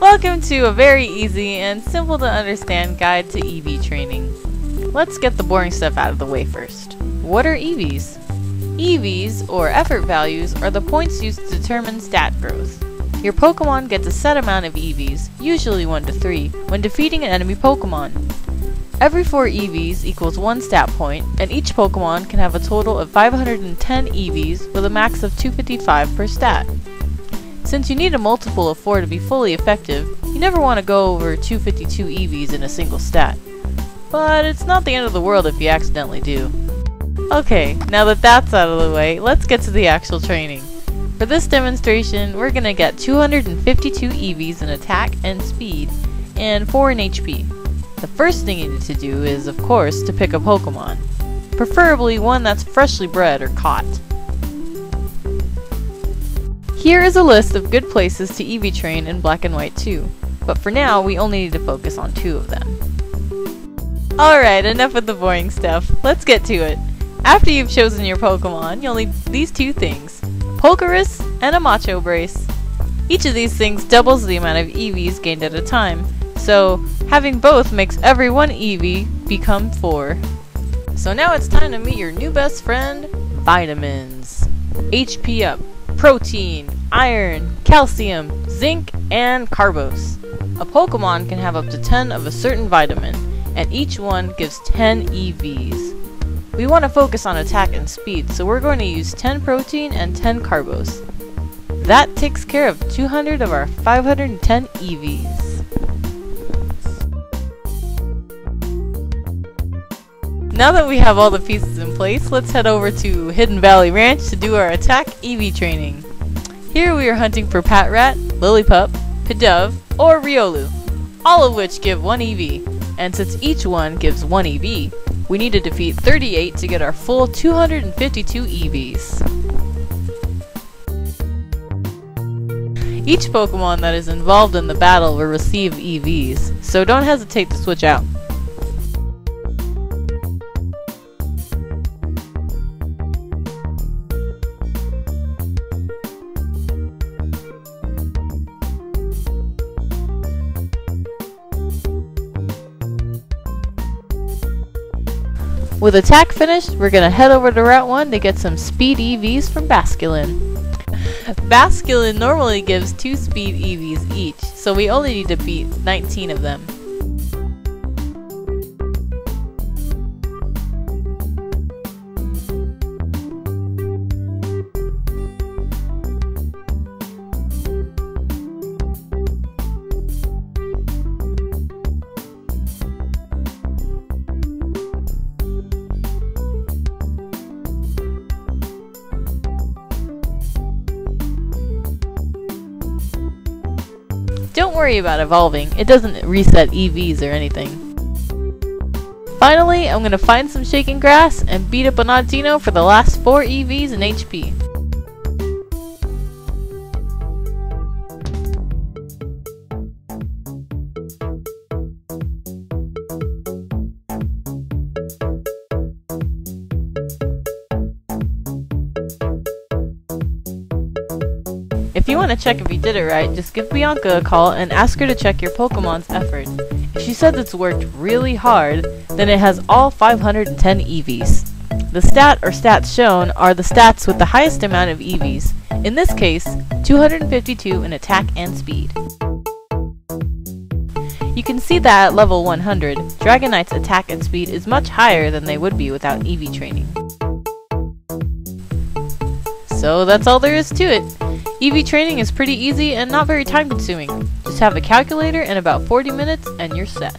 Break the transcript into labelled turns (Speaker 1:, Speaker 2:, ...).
Speaker 1: Welcome to a very easy and simple to understand guide to EV training. Let's get the boring stuff out of the way first. What are EVs? EVs, or effort values, are the points used to determine stat growth. Your Pokemon gets a set amount of EVs, usually 1 to 3, when defeating an enemy Pokemon. Every 4 EVs equals 1 stat point, and each Pokemon can have a total of 510 EVs with a max of 255 per stat. Since you need a multiple of 4 to be fully effective, you never want to go over 252 EVs in a single stat. But it's not the end of the world if you accidentally do. Okay, now that that's out of the way, let's get to the actual training. For this demonstration, we're gonna get 252 EVs in attack and speed, and 4 in HP. The first thing you need to do is, of course, to pick a Pokemon. Preferably one that's freshly bred or caught. Here is a list of good places to EV train in Black and White 2, but for now we only need to focus on two of them. Alright, enough with the boring stuff. Let's get to it. After you've chosen your Pokemon, you'll need these two things. Pokerus and a Macho Brace. Each of these things doubles the amount of EVs gained at a time, so having both makes every one EV become 4. So now it's time to meet your new best friend, vitamins. HP up, protein, iron, calcium, zinc, and carbos. A Pokemon can have up to 10 of a certain vitamin, and each one gives 10 EVs. We want to focus on attack and speed, so we're going to use 10 protein and 10 carbos. That takes care of 200 of our 510 EVs. Now that we have all the pieces in place, let's head over to Hidden Valley Ranch to do our attack EV training. Here we are hunting for Pat Patrat, Lillipup, Pidove, or Riolu, all of which give 1 EV, and since each one gives 1 EV, we need to defeat 38 to get our full 252 EVs. Each Pokemon that is involved in the battle will receive EVs, so don't hesitate to switch out. With attack finished, we're gonna head over to Route 1 to get some speed EVs from Basculin. Basculin normally gives 2 speed EVs each, so we only need to beat 19 of them. Don't worry about evolving, it doesn't reset EVs or anything. Finally, I'm gonna find some shaking grass and beat up an Audino for the last 4 EVs and HP. If you want to check if you did it right, just give Bianca a call and ask her to check your Pokemon's effort. If she says it's worked really hard, then it has all 510 EVs. The stat or stats shown are the stats with the highest amount of EVs, in this case, 252 in attack and speed. You can see that at level 100, Dragonite's attack and speed is much higher than they would be without EV training. So that's all there is to it. EV training is pretty easy and not very time consuming. Just have a calculator and about 40 minutes and you're set.